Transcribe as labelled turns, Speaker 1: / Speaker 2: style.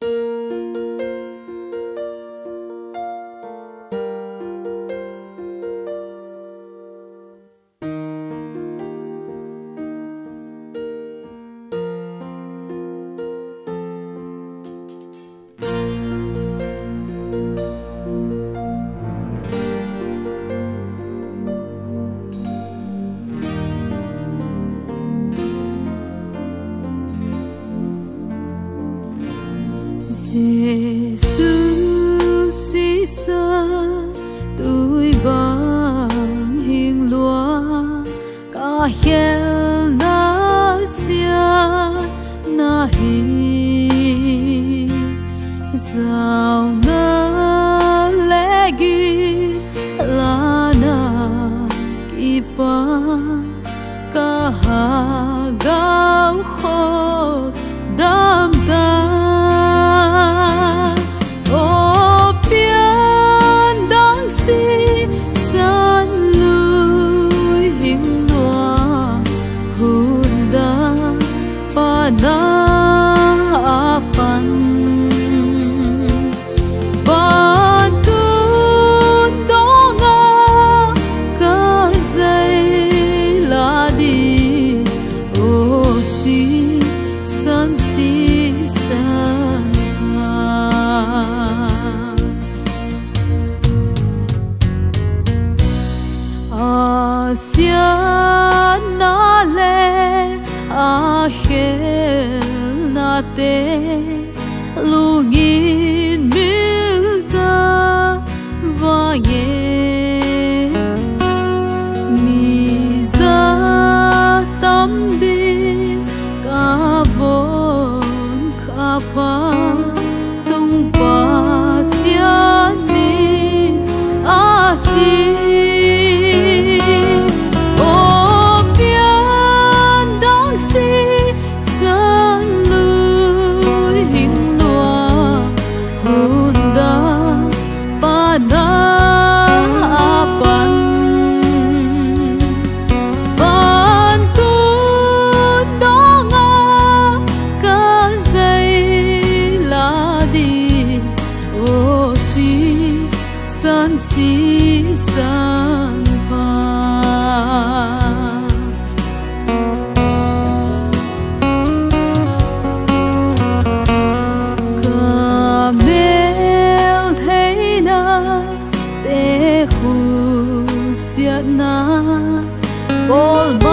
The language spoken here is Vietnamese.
Speaker 1: you Jesus xa tôi bằng hiền loa cả hiền sia na le a he na te. lungi na bol